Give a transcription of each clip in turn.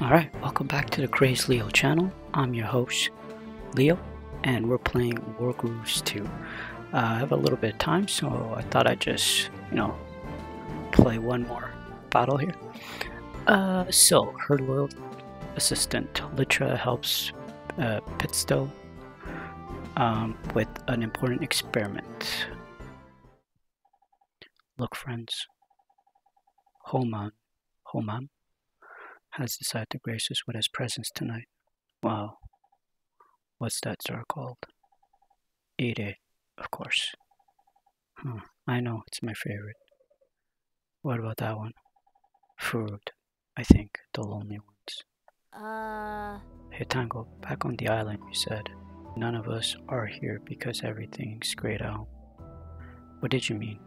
Alright, welcome back to the CrazedLeo channel. I'm your host, Leo, and we're playing Wargrooves 2. Uh, I have a little bit of time, so I thought I'd just, you know, play one more battle here. Uh, so, her loyal assistant, Lytra, helps uh, Pistil um, with an important experiment. Look, friends, Homan, Homan has decided to grace us with his presence tonight. Wow. What's that star called? Ide, of course. Huh. I know, it's my favorite. What about that one? Food, I think, the lonely ones. Uh. Hey Tango, back on the island you said. None of us are here because everything's grayed out. What did you mean?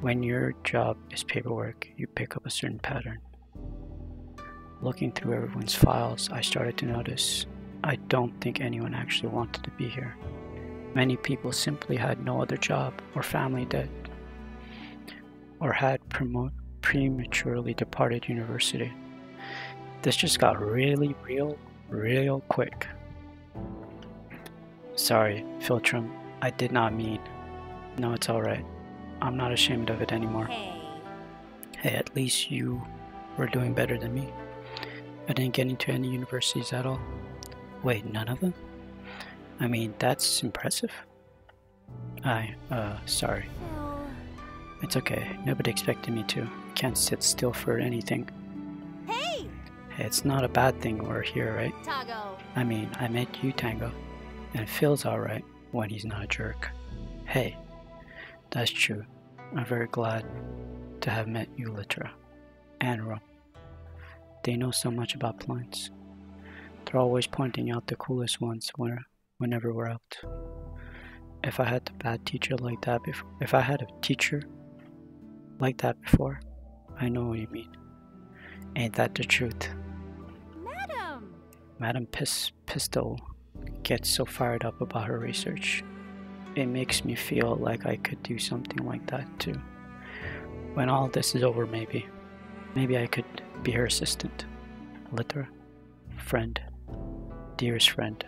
When your job is paperwork, you pick up a certain pattern. Looking through everyone's files, I started to notice I don't think anyone actually wanted to be here. Many people simply had no other job or family dead, or had prematurely departed university. This just got really real, real quick. Sorry, Philtrum, I did not mean. No, it's alright. I'm not ashamed of it anymore. Hey. Hey, at least you were doing better than me. I didn't get into any universities at all. Wait, none of them? I mean, that's impressive. I, uh, sorry. It's okay. Nobody expected me to. Can't sit still for anything. hey, Hey, it's not a bad thing we're here, right? Tago. I mean, I met you, Tango. And Phil's alright when he's not a jerk. Hey, that's true. I'm very glad to have met you, Lytra. And. They know so much about plants. They're always pointing out the coolest ones when, whenever we're out. If I had a bad teacher like that before, if I had a teacher like that before, I know what you mean. Ain't that the truth? Madam. Madam Pis- Pistil gets so fired up about her research. It makes me feel like I could do something like that too. When all this is over, maybe. Maybe I could be her assistant. Lytra, friend, dearest friend.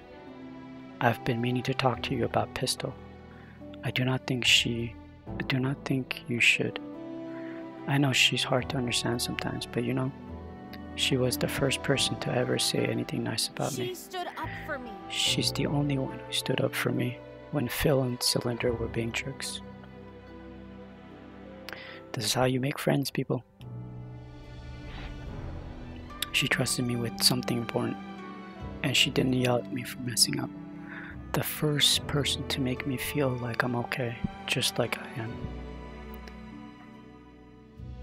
I've been meaning to talk to you about Pistil. I do not think she. I do not think you should. I know she's hard to understand sometimes, but you know, she was the first person to ever say anything nice about she me. stood up for me. She's the only one who stood up for me when Phil and Cylinder were being jerks. This is how you make friends, people. She trusted me with something important, and she didn't yell at me for messing up. The first person to make me feel like I'm okay, just like I am.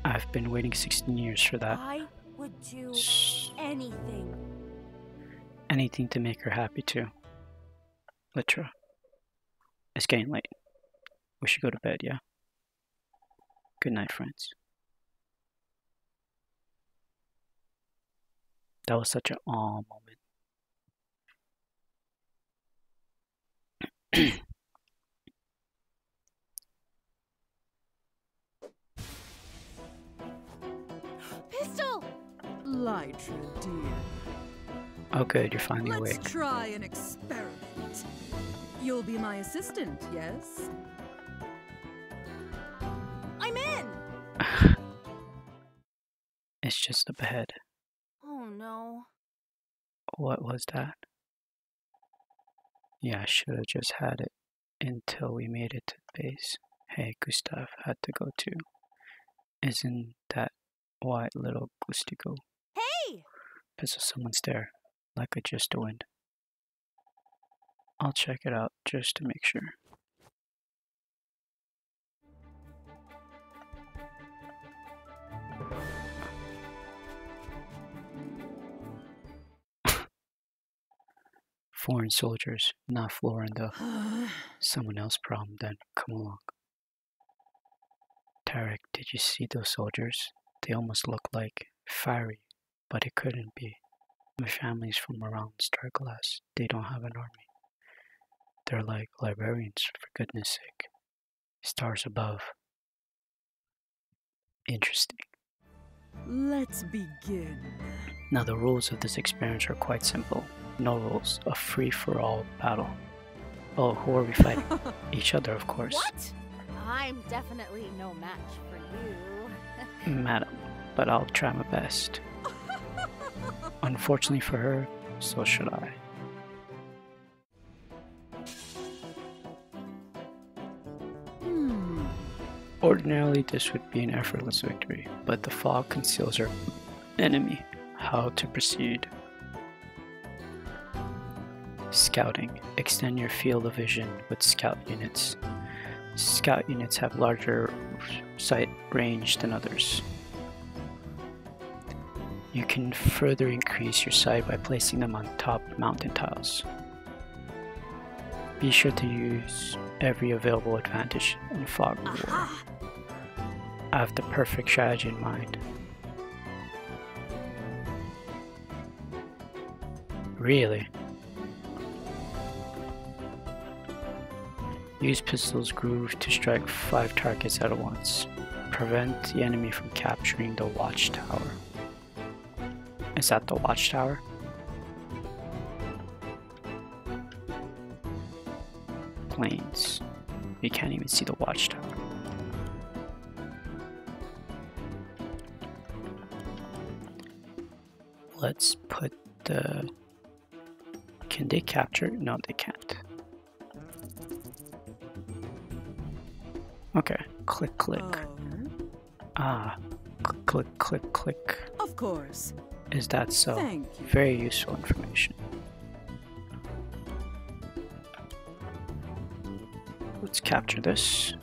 I've been waiting 16 years for that. I would do anything. anything to make her happy too. Lytra. It's getting late. We should go to bed, yeah? Good night, friends. That was such an aw um, moment. Pistil. Lytra, dear. Oh, good, you're finally Let's awake. try an experiment. You'll be my assistant, yes? I'm in. it's just up ahead. What was that? Yeah, I should have just had it until we made it to the base. Hey, Gustav had to go too. Isn't that white little Gustico? Hey. Pistil someone's there, like a just a wind. I'll check it out just to make sure. Foreign soldiers, not Florenda. Uh. Someone else problem then. Come along. Tarek, did you see those soldiers? They almost look like fiery, but it couldn't be. My family's from around Starglass. They don't have an army. They're like librarians, for goodness sake. Stars above. Interesting. Let's begin. Now the rules of this experiment are quite simple. No rules, a free-for-all battle. Oh, who are we fighting? Each other, of course. What? I'm definitely no match for you. Madam, but I'll try my best. Unfortunately for her, so should I. Hmm. Ordinarily, this would be an effortless victory, but the fog conceals our enemy. How to proceed? Scouting. Extend your field of vision with scout units. Scout units have larger sight range than others. You can further increase your sight by placing them on top mountain tiles. Be sure to use every available advantage in fog war. I have the perfect strategy in mind. Really? Use Pistil's groove to strike five targets at once. Prevent the enemy from capturing the watchtower. Is that the watchtower? Planes. You can't even see the watchtower. Let's put the. Can they capture? No, they can't. Okay, click, click. Oh, Ah, c- click, click, click. of course. Is that so? Thank you. Very useful information. Let's capture this.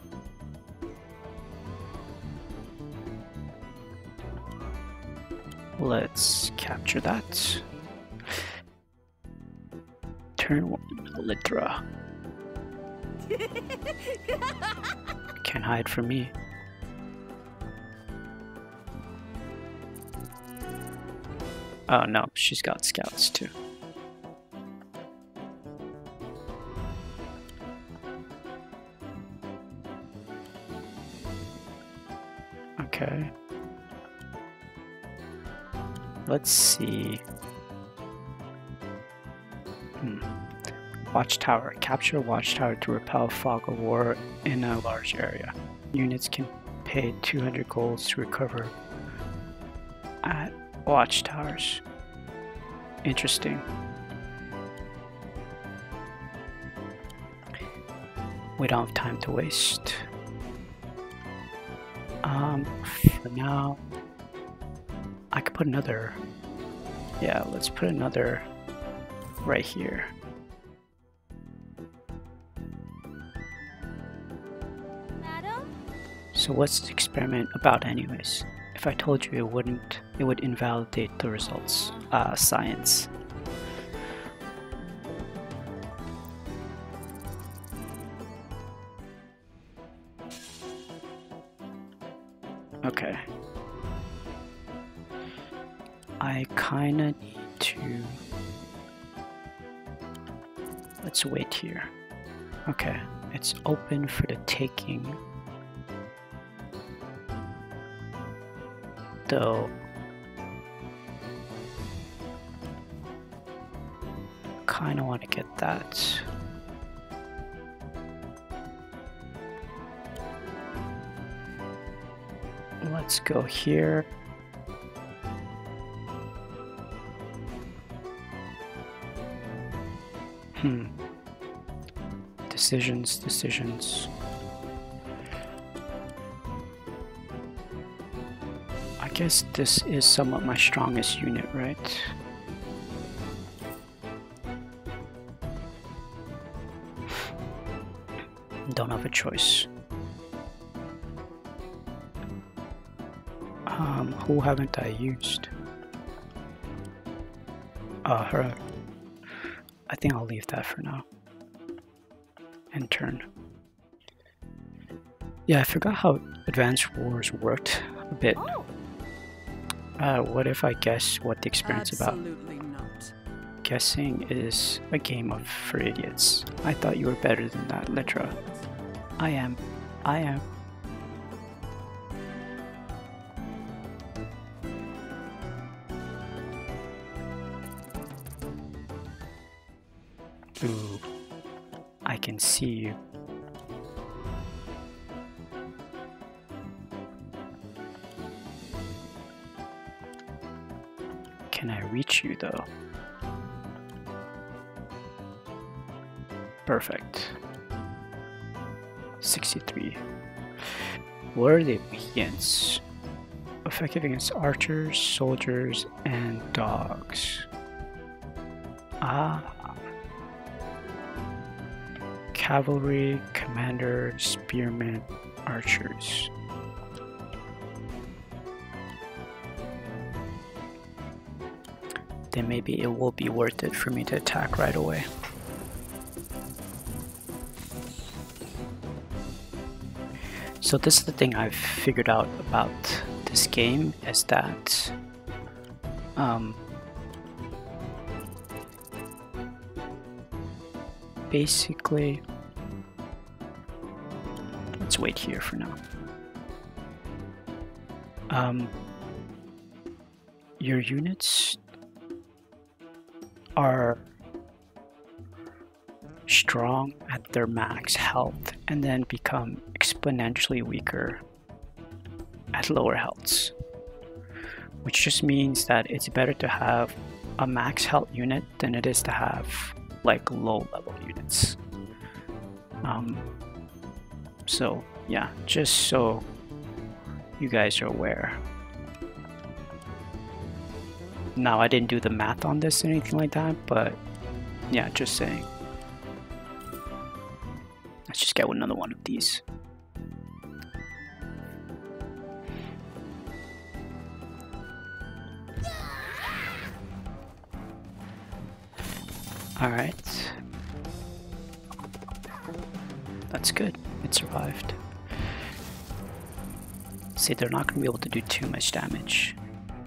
Let's capture that. Turn one, Lytra. Can't hide from me. Oh no, she's got scouts too. Okay. Let's see. Hmm. Watchtower. Capture Watchtower to repel fog of war in a large area. Units can pay 200 golds to recover at watchtowers. Interesting. We don't have time to waste. Um, for now, I could put another. Yeah, let's put another right here. So what's the experiment about anyways? If I told you it wouldn't, it would invalidate the results. Uh, science. Okay. I kinda need to... Let's wait here. Okay, it's open for the taking. Though. Kinda wanna get that. Let's go here. Hmm. Decisions, decisions. Guess this is somewhat my strongest unit, right? Don't have a choice. Um, who haven't I used? Uh, her. I think I'll leave that for now. And turn. Yeah, I forgot how Advanced Wars worked a bit. Oh, uh, what if I guess what the experience Absolutely about? Not. Guessing is a game of for idiots. I thought you were better than that, Lytra. I am. I am. Ooh. I can see you. Though? Perfect. 63. What are the against? Effective against archers, soldiers, and dogs. Ah. Cavalry, commander, spearmen, archers. Then maybe it will be worth it for me to attack right away. So this is the thing I've figured out about this game is that um, basically let's wait here for now. Um, your units are strong at their max health and then become exponentially weaker at lower healths. Which just means that it's better to have a max health unit than it is to have like low level units. Um, so yeah, just so you guys are aware. Now I didn't do the math on this or anything like that, but yeah, just saying. Let's just get another one of these. Alright. That's good. It survived. See, they're not going to be able to do too much damage,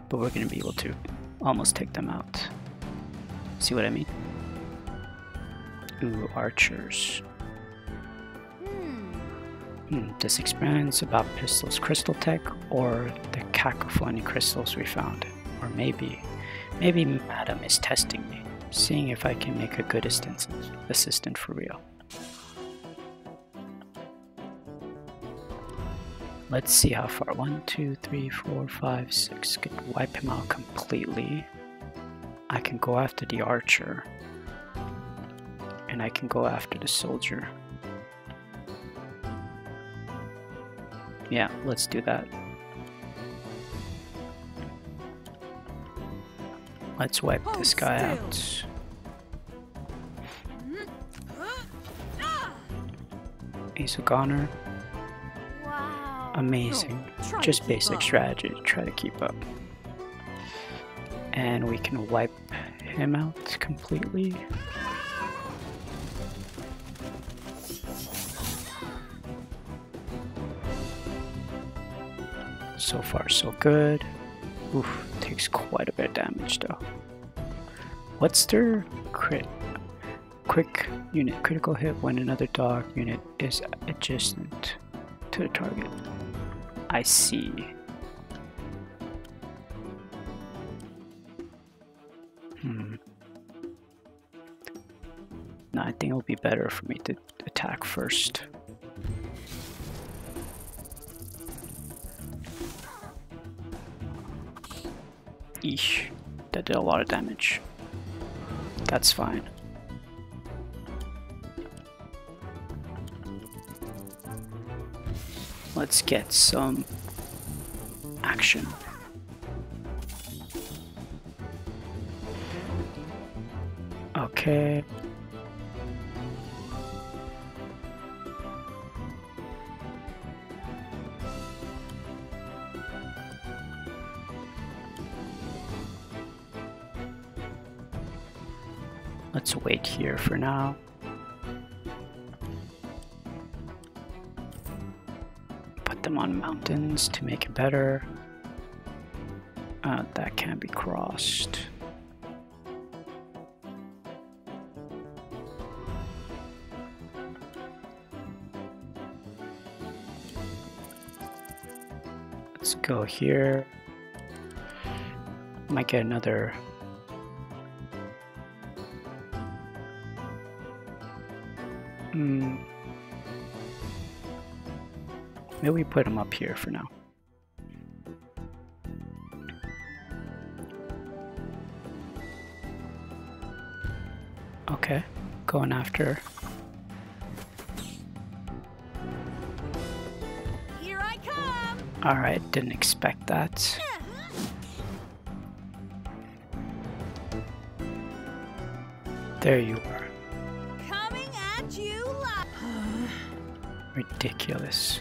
but we're going to be able to almost take them out. See what I mean? Ooh, archers. Hmm. Hmm, this expands about Pistil's crystal tech or the cacophony crystals we found. Or maybe, maybe Madam is testing me, seeing if I can make a good assistant for real. Let's see how far. One, two, three, four, five, six. Could wipe him out completely. I can go after the archer. And I can go after the soldier. Yeah, let's do that. Let's wipe Hold this guy still. out. Mm-hmm. He's a Goner. Amazing. Just basic strategy. Try to keep up. And we can wipe him out completely. So far, so good. Oof, takes quite a bit of damage though. What's their crit? Quick unit critical hit when another dog unit is adjacent to the target. I see. Hmm. No, I think it'll be better for me to attack first. Eesh, that did a lot of damage. That's fine. Let's get some action. Okay. Let's wait here for now. Mountains to make it better. Uh, that can't be crossed. Let's go here. Might get another Hmm. Maybe we put them up here for now. Okay, going after. Here I come! Alright, didn't expect that. There you are. Coming at you! Ridiculous.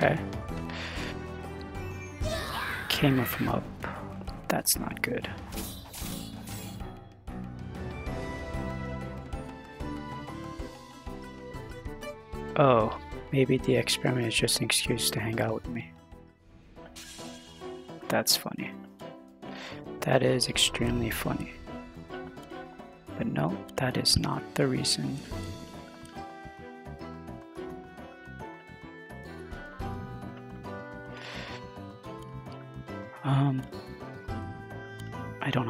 Okay. Came from up. That's not good. Oh, maybe the experiment is just an excuse to hang out with me. That's funny. That is extremely funny. But no, that is not the reason.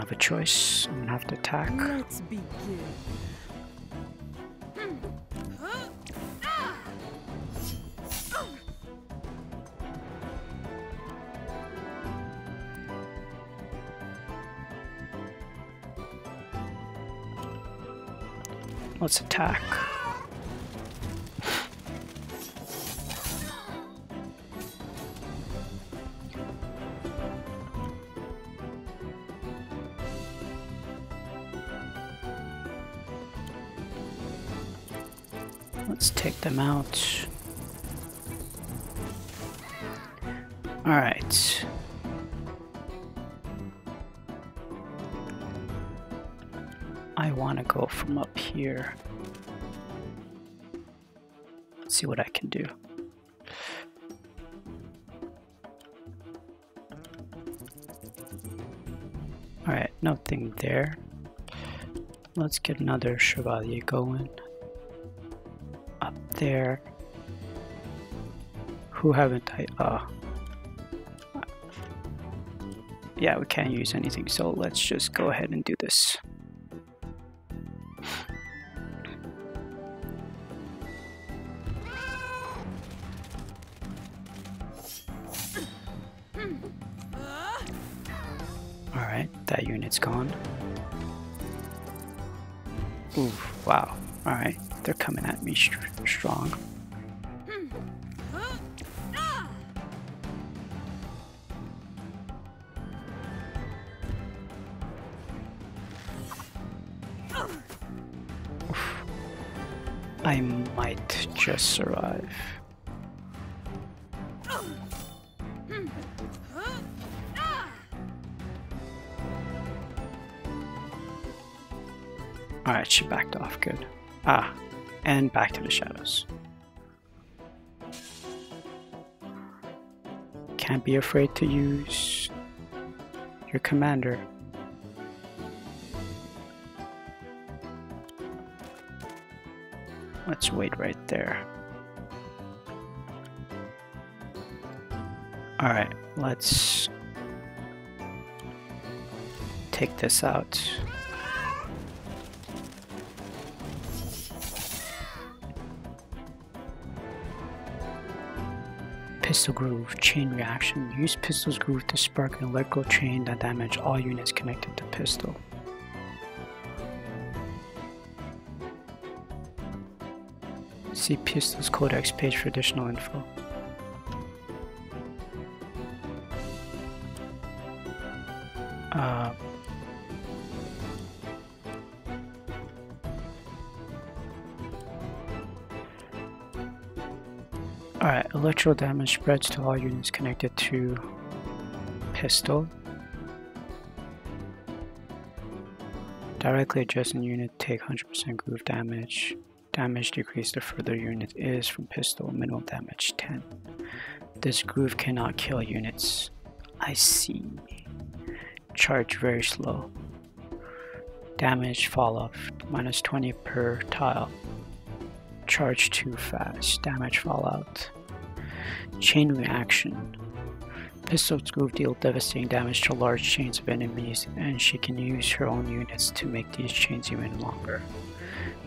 Have a choice. I'm gonna have to attack. Let's begin. Let's attack. Out. Alright. I want to go from up here. Let's see what I can do. Alright, nothing there. Let's get another Chevalier going. There. Who haven't I? Uh, yeah, we can't use anything, so let's just go ahead and do this. Alright, that unit's gone. Ooh, wow. Alright, they're coming at me Ah, and back to the shadows. Can't be afraid to use your commander. Let's wait right there. Alright, let's take this out. Pistil Groove Chain Reaction. Use Pistil's Groove to spark an electrical chain that damage all units connected to Pistil. See Pistil's Codex page for additional info. Alright, damage spreads to all units connected to Pistil. Directly adjacent unit take 100% groove damage. Damage decreased the further unit is from Pistil, minimum damage 10. This groove cannot kill units. I see. Charge very slow. Damage fall off, minus 20 per tile. Charge too fast, damage fallout. Chain reaction. Pistil's groove deal devastating damage to large chains of enemies, and she can use her own units to make these chains even longer.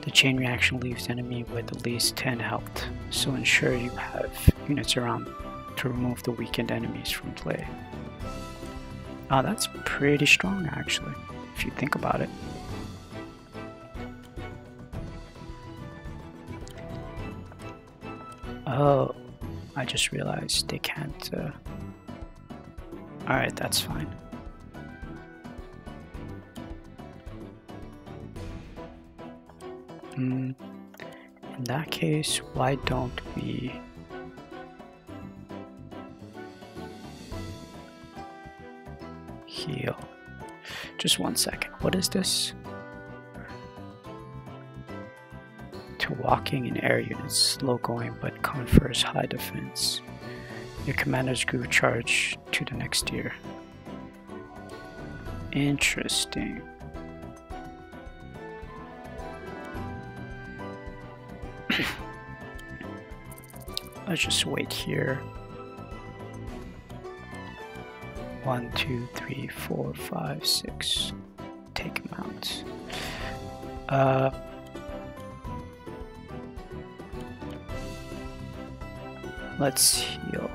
The chain reaction leaves enemy with at least 10 health, so ensure you have units around to remove the weakened enemies from play. Ah, that's pretty strong actually, if you think about it. Oh, I just realized they can't... Uh... Alright, that's fine. Mm, in that case, why don't we... Heal. Just one second. What is this? To walking in air units, slow going but confers high defense. Your commander's groove charge to the next tier. Interesting. Let's just wait here. One, two, three, four, five, six. Take him out. Uh, let's heal.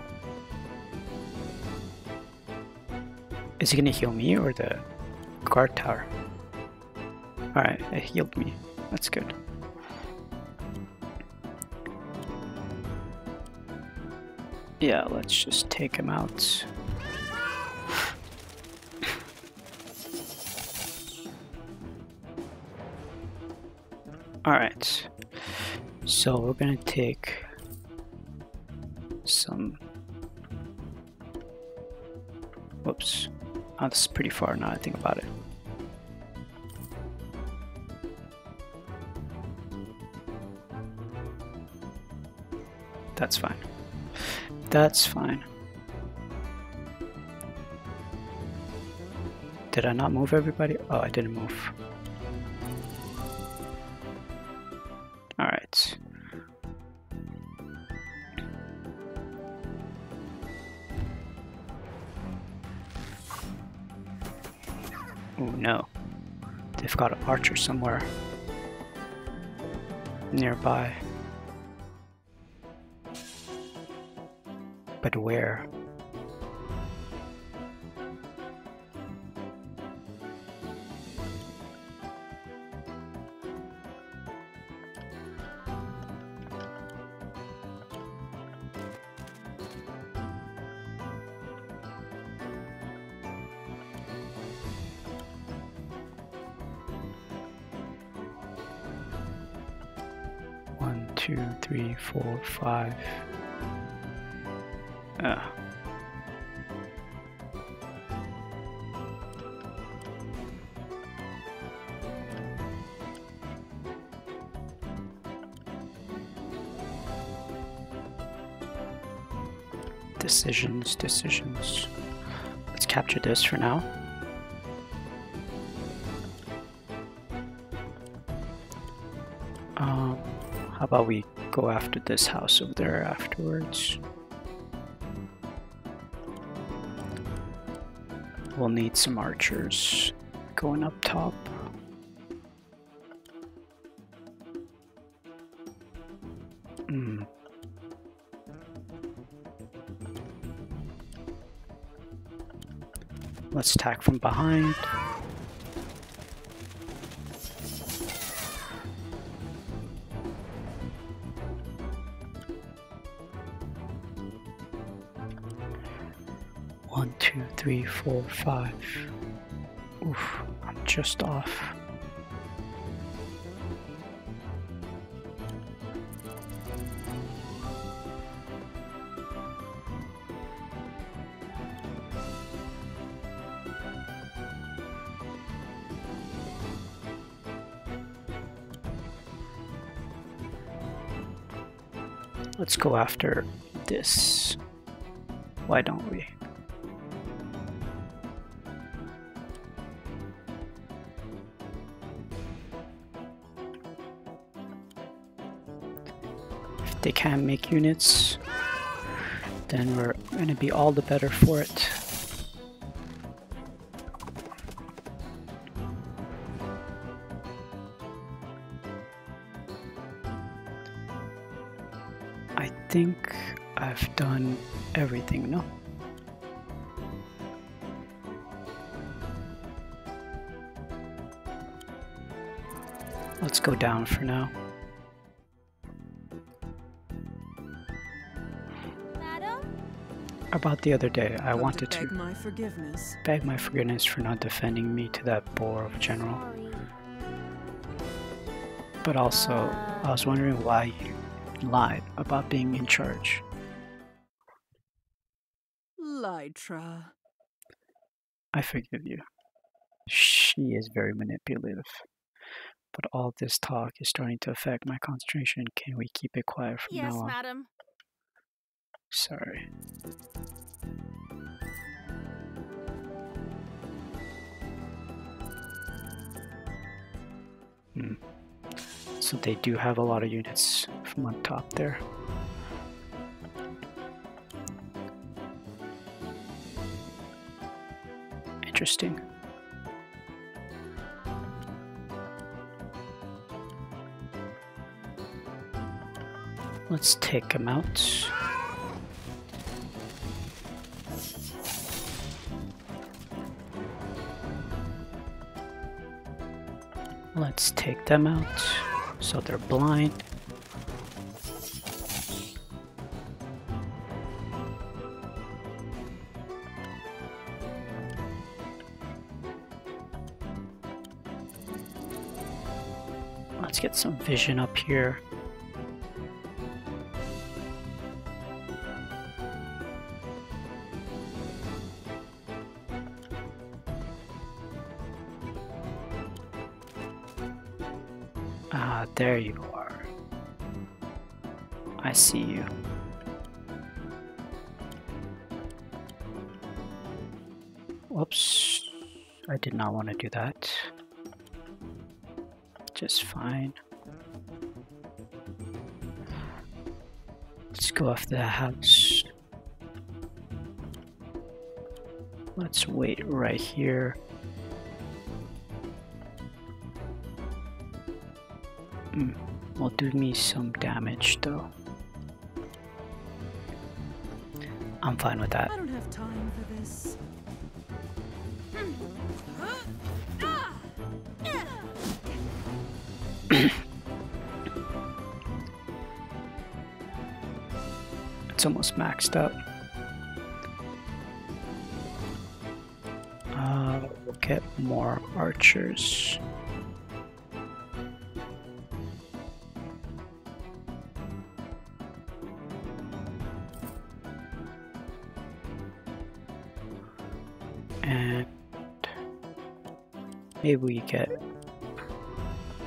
Is he gonna heal me or the guard tower? Alright, it healed me. That's good. Yeah, let's just take him out. Alright, so we're gonna take some. Whoops. Oh, this is pretty far now I think about it. That's fine. That's fine. Did I not move everybody? Oh, I didn't move. Got an archer somewhere nearby. But where? Decisions, decisions. Let's capture this for now. Um, how about we go after this house over there afterwards? We'll need some archers going up top. Let's attack from behind. One, two, three, four, five. Oof, I'm just off. Let's go after this. Why don't we? If they can't make units, then we're going to be all the better for it. Everything, no? Let's go down for now. Madam? About the other day, I Come wanted to beg to my forgiveness. beg my forgiveness for not defending me to that boar of a general, Sorry. but also I was wondering why you lied about being in charge. Lytra. I forgive you. She is very manipulative. But all this talk is starting to affect my concentration. Can we keep it quiet from Yes, now on? Yes, madam. Sorry. Hmm. So they do have a lot of units from on top there. Interesting. Let's take them out. Let's take them out so they're blind. Vision up here. Ah, there you are. I see you. Whoops. I did not want to do that. Just fine. Go after the house. Let's wait right here. Hmm, will do me some damage though. I'm fine with that. I don't have time for this. Almost maxed out. Uh, we'll get more archers. And maybe we get.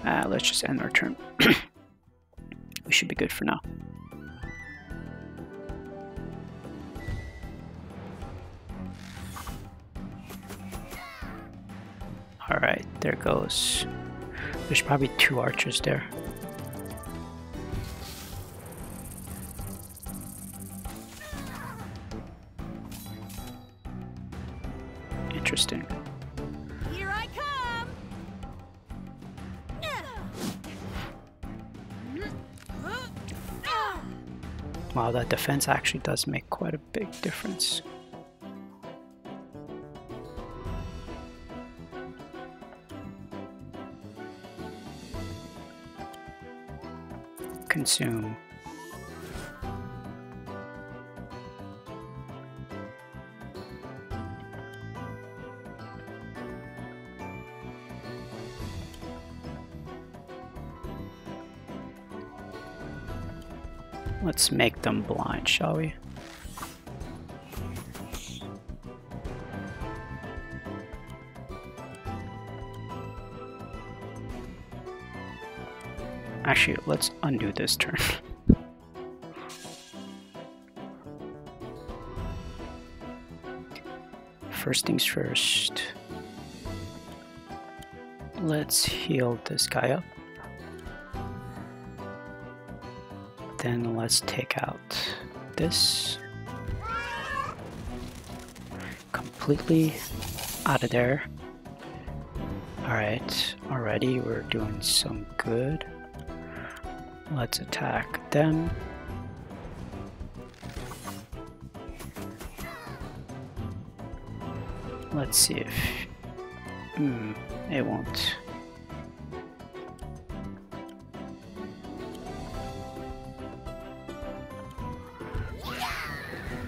Uh, let's just end our turn. we should be good for now. Goes. There's probably two archers there. Interesting. Here I come! Wow, that defense actually does make quite a big difference. Consume. Let's make them blind, shall we? Actually, let's undo this turn. First things first. Let's heal this guy up. Then let's take out this. completely out of there. Alright, already we're doing some good. Let's attack them. Let's see if... Hmm, it won't.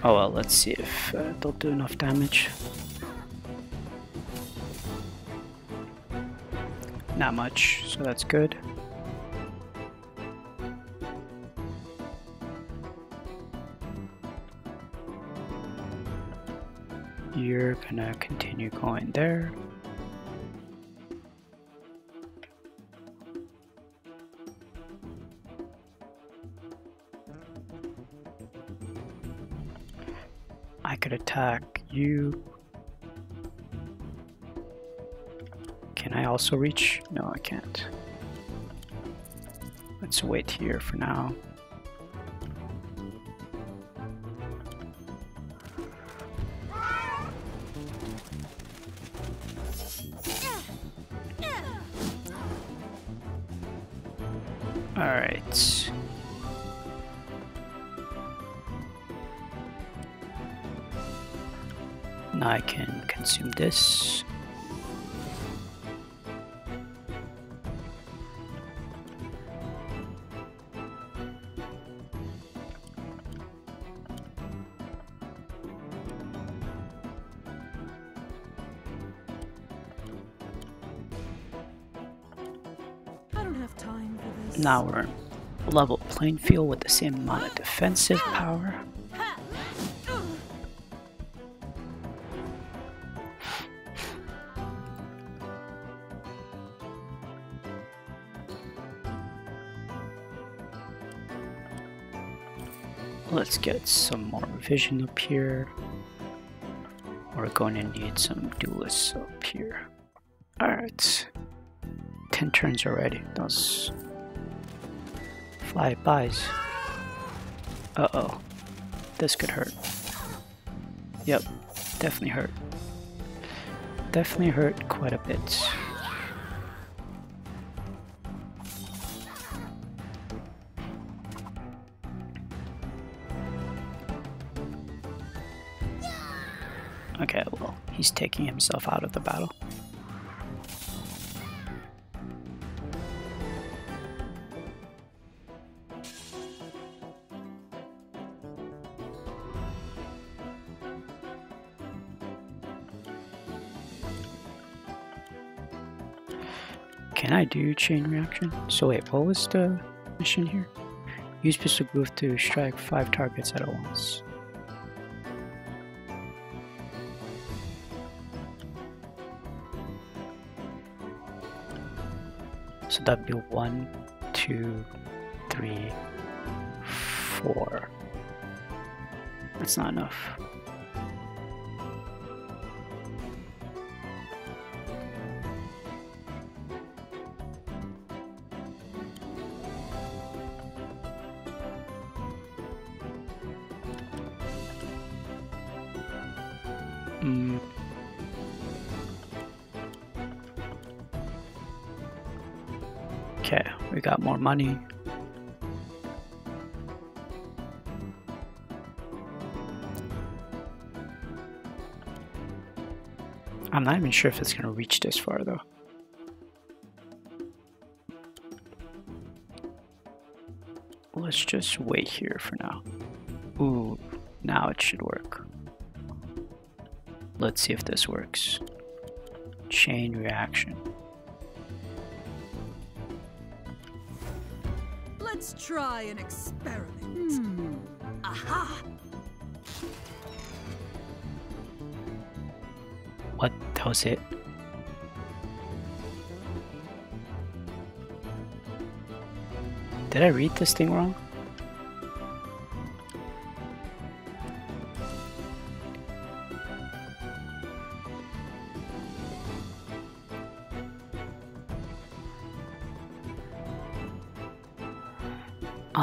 Oh well, let's see if uh, they'll do enough damage. Not much, so that's good. You're gonna continue going there. I could attack you. Can I also reach? No, I can't. Let's wait here for now. This. I don't have time for this. Now we're level playing field with the same amount of defensive power. Let's get some more vision up here. We're to need some duelists up here. Alright. 10 turns already. Those fly bys. Uh oh. This could hurt. Yep, definitely hurt. Definitely hurt quite a bit. Taking himself out of the battle. Can I do chain reaction? So wait, what was the mission here? Use Pistil groove to strike five targets at once. So that'd be one, two, three, four. That's not enough. Money. I'm not even sure if it's gonna reach this far though. Let's just wait here for now. Ooh, now it should work. Let's see if this works. Chain reaction. Let's try an experiment. Hmm. Aha! What? That was it? Did I read this thing wrong?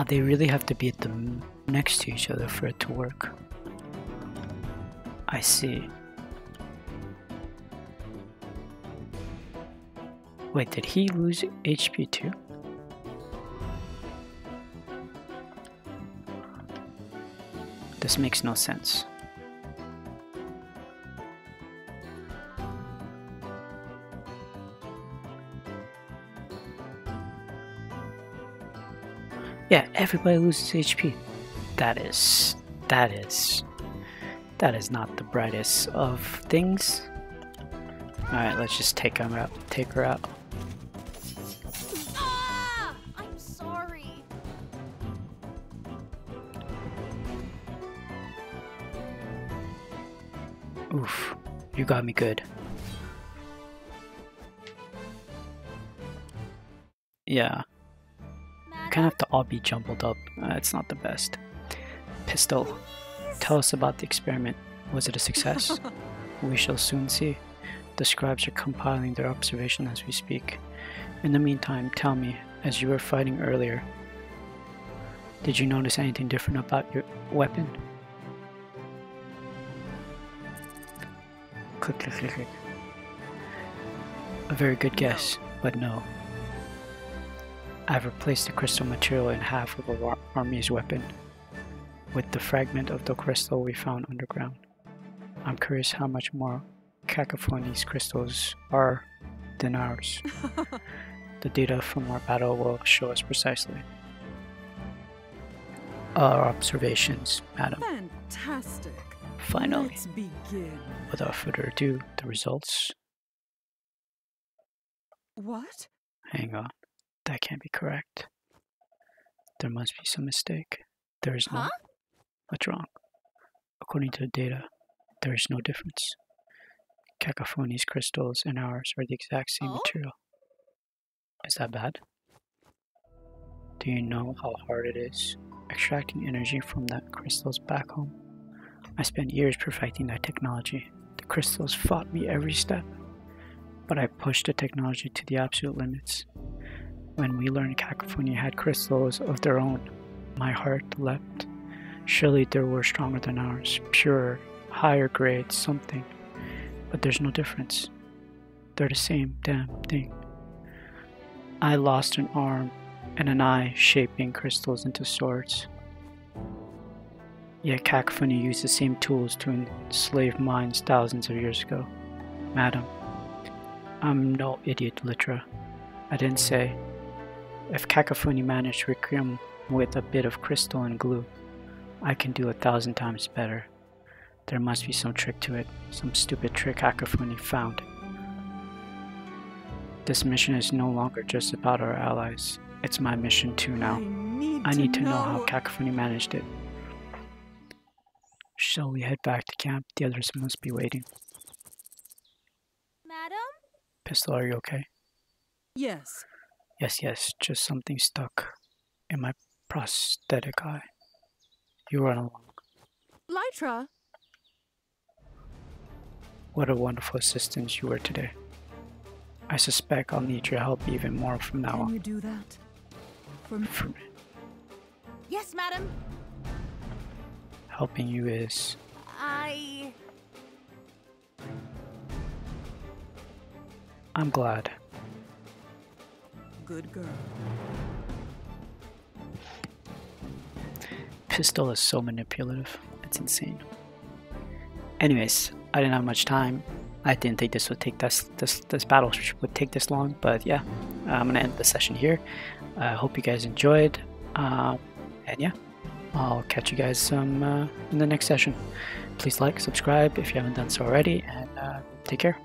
they really have to be at the next to each other for it to work. I see. Wait, did he lose HP too? This makes no sense. Everybody loses HP. That is, that is, that is not the brightest of things. Alright, let's just take him out, take her out. Ah! I'm sorry. Oof, you got me good. Yeah, kind of have to all be jumbled up. Uh, it's not the best. Pistil, tell us about the experiment. Was it a success? we shall soon see. The scribes are compiling their observation as we speak. In the meantime, tell me, as you were fighting earlier, did you notice anything different about your weapon? Click, click, click, click. A very good guess, but no. I've replaced the crystal material in half of our army's weapon with the fragment of the crystal we found underground. I'm curious how much more Cacophony's crystals are than ours. the data from our battle will show us precisely. Our observations, madam. Fantastic. Finally, Let's begin. without further ado, the results. What? Hang on, that can't be correct. There must be some mistake. There is no. Huh? What's wrong? According to the data, there is no difference. Cacophony's crystals and ours are the exact same Oh? material. Is that bad? Do you know how hard it is extracting energy from that crystals back home? I spent years perfecting that technology. The crystals fought me every step, but I pushed the technology to the absolute limits. When we learned Cacophony had crystals of their own, my heart leapt. Surely they were stronger than ours, purer, higher grade, something. But there's no difference. They're the same damn thing. I lost an arm and an eye shaping crystals into swords. Yet Cacophony used the same tools to enslave minds thousands of years ago. Madam, I'm no idiot, Lytra. I didn't say. If Cacophony managed to recreate with a bit of crystal and glue, I can do a thousand times better. There must be some trick to it, some stupid trick Cacophony found. This mission is no longer just about our allies. It's my mission too now. I need, I need to know how know. Cacophony managed it. Shall we head back to camp? The others must be waiting. Madam? Pistil, are you okay? Yes. Yes, yes, just something stuck in my prosthetic eye. You run along. Lytra. What a wonderful assistance you were today. I suspect I'll need your help even more from now Can on. you do that? For me? For me? Yes, madam. helping you is I. I'm glad. Good girl. Pistil is so manipulative. It's insane. Anyways, I didn't have much time. I didn't think this would take this this this battle would take this long, but yeah, I'm gonna end the session here. I hope you guys enjoyed, um, and yeah, I'll catch you guys um, uh, in the next session. Please like, subscribe if you haven't done so already, and uh, take care.